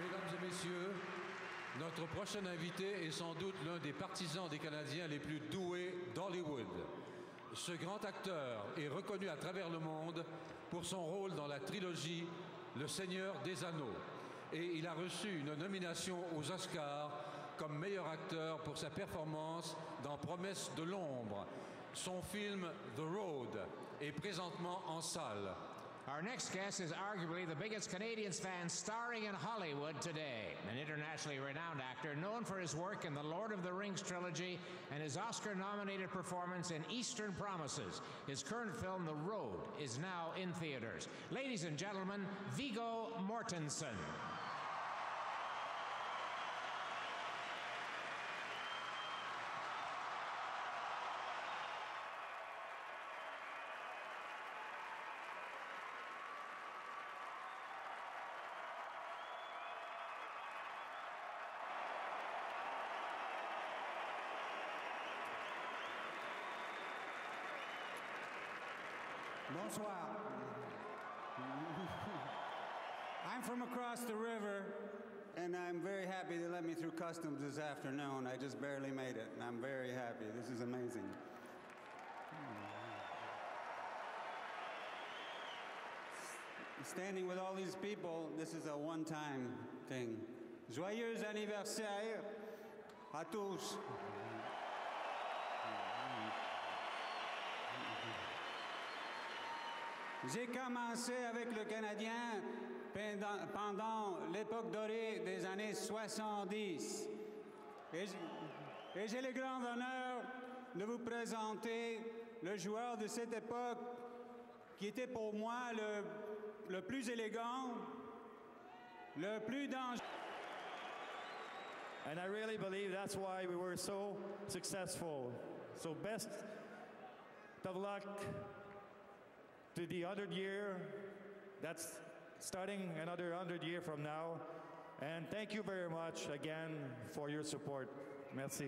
Mesdames et messieurs, notre prochain invité est sans doute l'un des partisans des Canadiens les plus doués d'Hollywood. Ce grand acteur est reconnu à travers le monde pour son rôle dans la trilogie Le Seigneur des Anneaux. Et il a reçu une nomination aux Oscars comme meilleur acteur pour sa performance dans Promesse de l'ombre. Son film The Road est présentement en salle. Our next guest is arguably the biggest Canadians fan starring in Hollywood today. An internationally renowned actor known for his work in the Lord of the Rings trilogy and his Oscar nominated performance in Eastern Promises. His current film, The Road, is now in theaters. Ladies and gentlemen, Vigo Mortensen. Bonsoir. I'm from across the river, and I'm very happy they let me through customs this afternoon. I just barely made it, and I'm very happy. This is amazing. Standing with all these people, this is a one time thing. Joyeux anniversaire à tous. J'ai commencé avec le Canadien pendant, l'époque dorée des années 70. Et j'ai le grand honneur de vous présenter le joueur de cette époque qui était pour moi le, le plus élégant, le plus dangereux. And I really believe that's why we were so successful. So best of luck to the 100 year. That's starting another 100 year from now. And thank you very much again for your support. Merci.